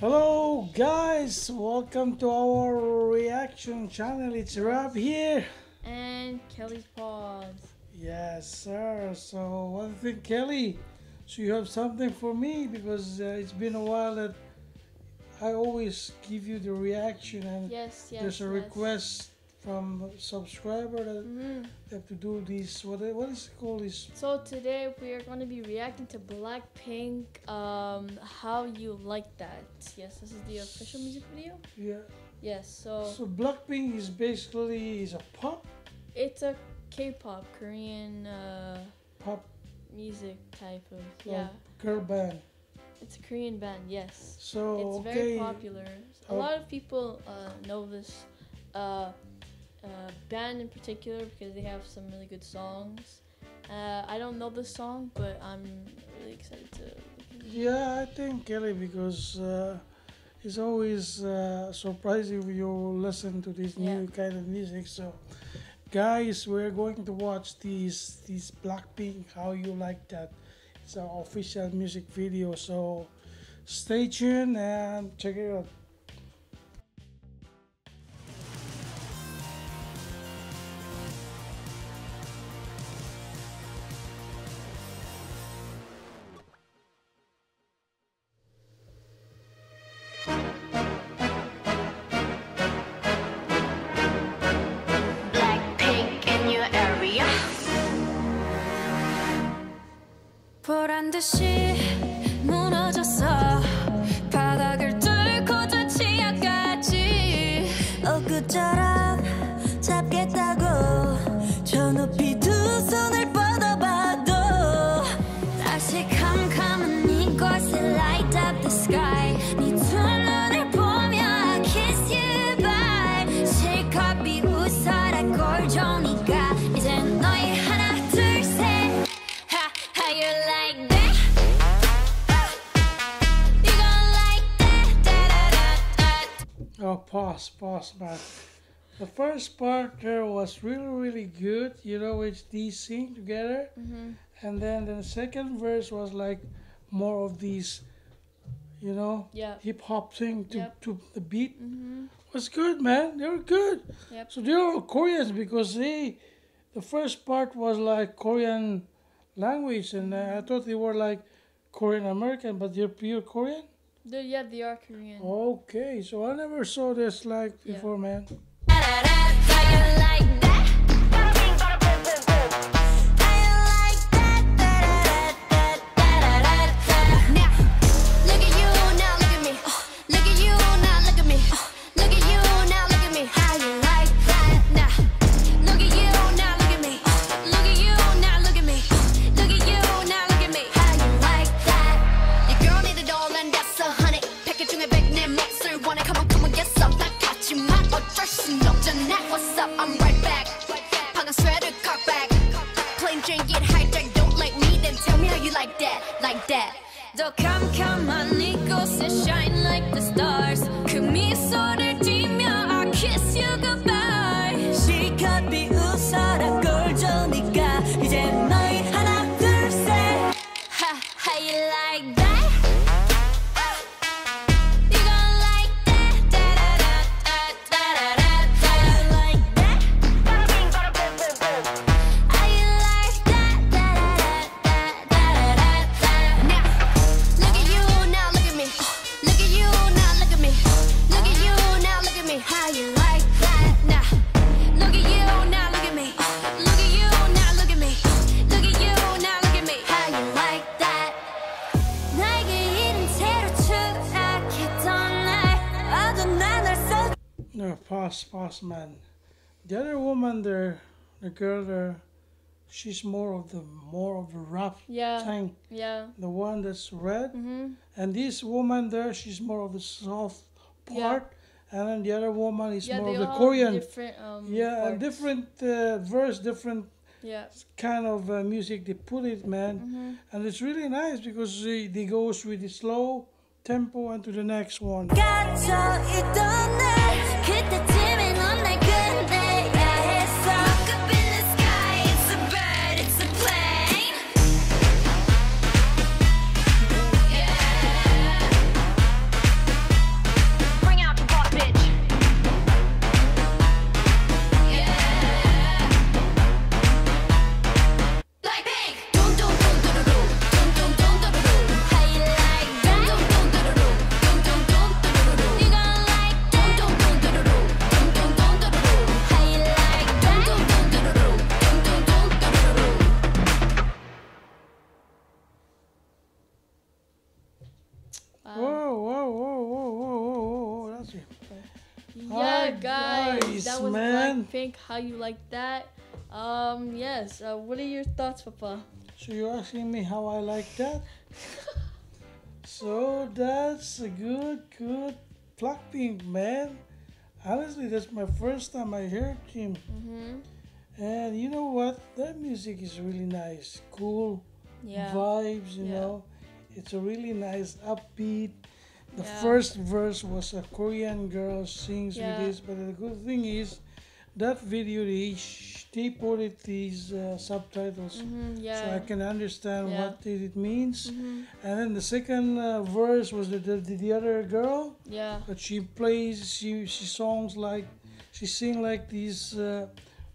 Hello guys, welcome to our reaction channel. It's Rob here. And Kelly's Paws. Yes, sir. So one thing, Kelly, so you have something for me because uh, it's been a while that I always give you the reaction and Yes, yes. there's a yes. request from subscriber that they have to do this. What what is it called? This So today we are going to be reacting to Blackpink. Um, how you like that? Yes, this is the official music video. yeah. Yes, so So Blackpink is basically is a pop it's a K-pop Korean uh, pop music type of Well, yeah. girl band. It's a Korean band. Yes, So it's okay. very popular. A Oh. lot of people uh, know this uh, uh, band in particular because they have some really good songs. Uh, I don't know the song, but I'm really excited to. Yeah, I think Kelly because uh, it's always uh, surprising when you listen to this new kind of music. So, guys, we're going to watch these these Blackpink. How you like that? It's our official music video. So, stay tuned and check it out. the ship pause, pause, man. The first part there was really, really good. You know, which these sing together. Mm-hmm. and then the second verse was like more of these you know Yeah. hip hop thing to, Yep. to the beat Mm-hmm. was good man they were good Yep. so they were koreans because they the first part was like korean language and uh, i thought they were like korean american but they're pure korean They're, yeah, they are Korean. okay so i never saw this like Yeah. before man like that. Come, come, honey, shine like the stars. Me, so dirty. No pause pause man the other woman there the girl there she's more of the more of the rap Yeah. thing Yeah. the one that's red Mm-hmm. and this woman there she's more of the soft Yeah. part and then the other woman is Yeah, more of the korean different. Um, yeah and parts. different uh, verse different Yeah. kind of uh, music they put it man Mm-hmm. and it's really nice because they, they goes with the slow tempo and to the next one 二つ Whoa, whoa, whoa, whoa, whoa, whoa, whoa, that's it. Yeah, guys, guys, that was man. Blackpink. How you like that? Um, yes. Uh, what are your thoughts, Papa? So you're asking me how I like that? So that's a good, good Blackpink, man. Honestly, that's my first time I heard him. Mhm. And you know what? That music is really nice, cool Yeah. vibes. You Yeah. know, it's a really nice upbeat. The Yeah. first verse was a Korean girl sings Yeah. with this, but the good thing is that video they sh- they put it these uh, subtitles. Mhm. So I can understand Yeah. what it means. Mhm. And then the second uh, verse was the, the the other girl, Yeah. but she plays she she songs like she sing like these uh,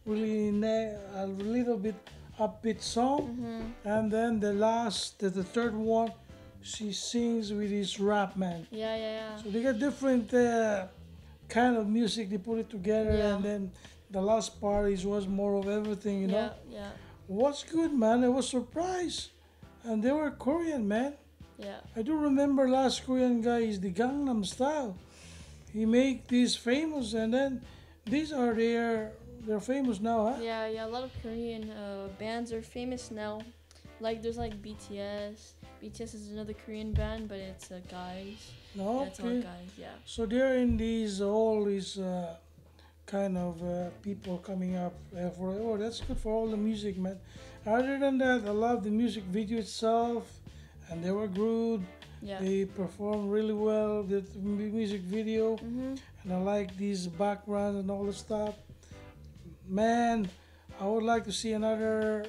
really na- a little bit upbeat song. Mhm. And then the last the, the third one, she sings with this rap man. Yeah. Yeah. Yeah. So they got different uh, kind of music. They put it together, Yeah. and then the last part is was more of everything. You know. Yeah. Yeah. What's good, man? I was surprised. And they were Korean, man. Yeah. I do remember last Korean guy is the Gangnam Style. He make these famous and then these are their they're famous now, huh? Yeah, yeah, a lot of Korean uh, bands are famous now. Like there's like BTS. BTS is another Korean band, but it's uh, guys. No, Yeah, it's all okay. guys. Yeah. So they're in these all these uh, kind of uh, people coming up uh, for oh that's good for all the music, man. Other than that, I love the music video itself, and they were good. Yeah. They performed really well. The music video. Mhm. and I like these backgrounds and all the stuff. Man, I would like to see another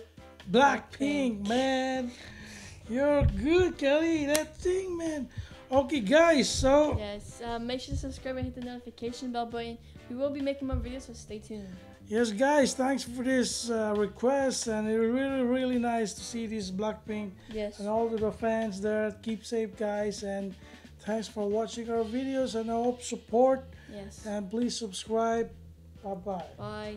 Blackpink, man. You're good, Kelly. That thing, man. Okay, guys. So Yes. Uh, make sure to subscribe and hit the notification bell button. We will be making more videos, so stay tuned. yes, guys. Thanks for this uh, request, and it's really, really nice to see this Blackpink Yes. and all the fans there. Keep safe, guys, and thanks for watching our videos. And I hope support Yes. and please subscribe. Bye bye. Bye.